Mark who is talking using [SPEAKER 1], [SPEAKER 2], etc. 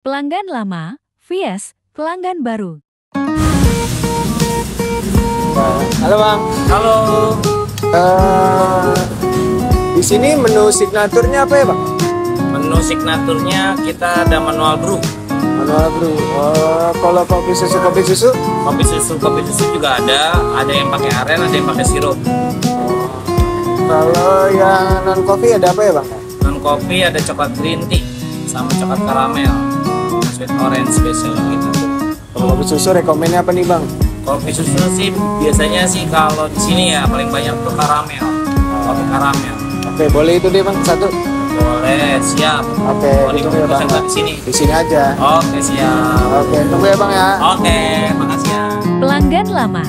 [SPEAKER 1] Pelanggan lama vs pelanggan baru.
[SPEAKER 2] Halo bang,
[SPEAKER 3] Halo,
[SPEAKER 2] Eh, di sini menu signaturnya apa ya bang?
[SPEAKER 3] menu signaturnya kita ada manual brew.
[SPEAKER 2] Manual brew. Oh, kalau kopi susu kopi susu,
[SPEAKER 3] Kopi susu, kopi susu juga ada. Ada yang pakai aren, ada yang pakai sirup.
[SPEAKER 2] kalau yang non kopi ada apa ya bang?
[SPEAKER 3] Non kopi ada coklat green tea sama coklat karamel, orange special gitu.
[SPEAKER 2] Kalau kopi susu rekomennya apa nih bang?
[SPEAKER 3] Kopi susu sih biasanya sih kalau di sini ya paling banyak tuh karamel, kopi karamel.
[SPEAKER 2] Oke, boleh itu deh bang satu.
[SPEAKER 3] Boleh, siap.
[SPEAKER 2] Oke, ya bang.
[SPEAKER 3] enggak di sini?
[SPEAKER 2] Di sini aja.
[SPEAKER 3] Oke, siap.
[SPEAKER 2] Oke, tunggu ya bang ya.
[SPEAKER 3] Oke, makasih ya.
[SPEAKER 1] Pelanggan lama